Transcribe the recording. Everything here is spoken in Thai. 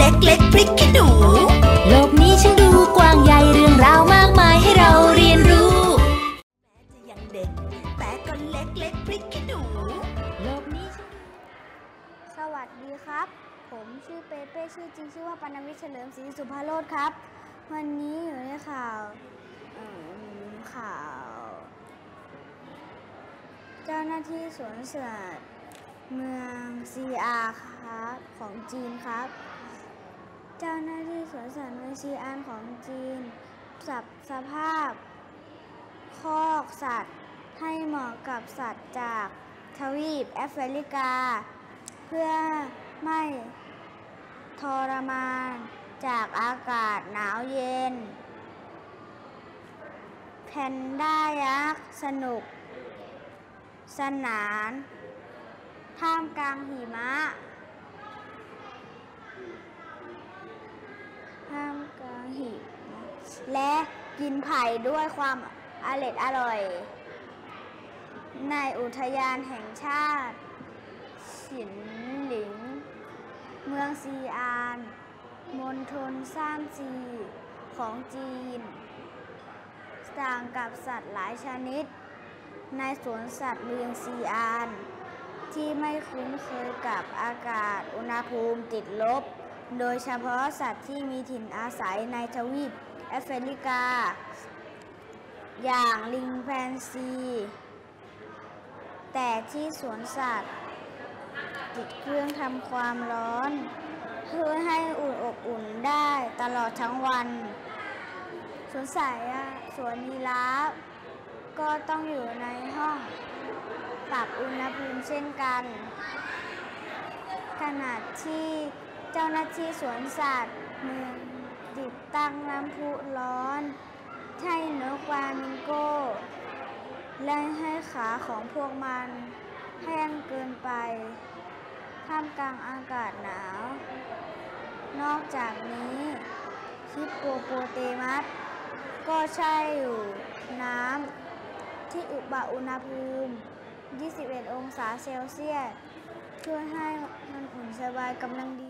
เล็กๆพริกขี้หนู โลกนี้ช่างดูกว้างใหญ่เรื่องราวมากมายให้เราเรียนรู้จะยังเด็กแต่ก็เล็กๆพริกขี้หนู โลกนี้ช่างสวัสดีครับ ผมชื่อเปเป้ชื่อจริงชื่อว่าปานวิทย์เฉลิมศรีสุภาโรธครับ วันนี้อยู่ในข่าวข่าว เจ้าหน้าที่สวนสัตว์เมืองซีอาครับของจีนครับ เจ้าหน้าที่สวนสัตว์เมืองซีอานของจีนสับสภาพ คอกสัตว์ให้เหมาะกับสัตว์จากทวีปแอฟริกา เพื่อไม่ทรมานจากอากาศหนาวเย็น แพนด้ายักษ์สนุก สนาน ท่ามกลางหิมะ ท่ามกลางหิมะ และกินไผ่ด้วยความอร่อยอร่อย ในอุทยานแห่งชาติฉินหลิง เมืองซีอานมณฑลซ่านซีของจีน ต่างกับสัตว์หลายชนิด ในสวนสัตว์เมืองซีอาน ที่ไม่คุ้นเคยกับอากาศอุณหภูมิติดลบ โดยเฉพาะสัตว์ที่มีถิ่นอาศัยในทวีป แอฟริกา อย่างลิงแพนซี แต่ที่สวนสัตว์ ติดเครื่องทำความร้อน เพื่อให้อุ่นอบอุ่นได้ตลอดทั้งวัน สวนสัตว์สวนยีราฟก็ต้องอยู่ในห้องปรับอุณหภูมิเช่นกัน ขณะที่เจ้าหน้าที่สวนสัตว์เมือง ติดตั้งน้ำพุร้อนให้นกฟลามิงโกและให้ขาของพวกมันแห้งเกินไปท่ามกลางอากาศหนาว นอกจากนี้ ฮิปโปโปเตมัส ก็ใช่อยู่น้ำที่อุบะอุณหภูมิ 21 องศาเซลเซียสเพื่อให้มันอุ่นสบายกำลังดี